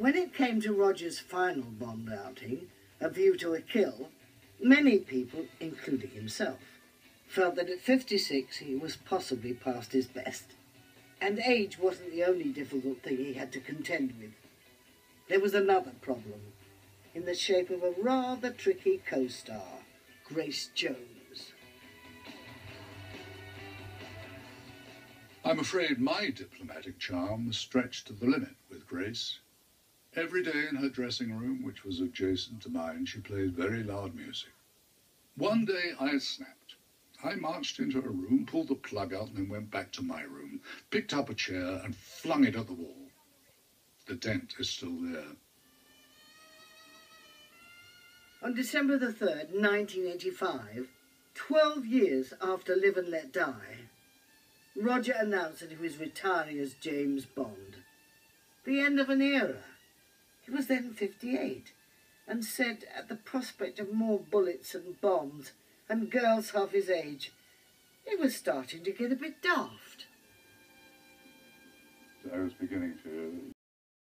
When it came to Roger's final Bond outing, A View to a Kill, many people, including himself, felt that at 56 he was possibly past his best. And age wasn't the only difficult thing he had to contend with. There was another problem, in the shape of a rather tricky co-star, Grace Jones. I'm afraid my diplomatic charm was stretched to the limit with Grace. Every day in her dressing room, which was adjacent to mine, she played very loud music. One day I snapped. I marched into her room, pulled the plug out, and then went back to my room, picked up a chair, and flung it at the wall. The dent is still there. On December the 3rd, 1985, 12 years after Live and Let Die, Roger announced that he was retiring as James Bond. The end of an era. He was then 58 and said at the prospect of more bullets and bombs and girls half his age, it was starting to get a bit daft. I was beginning to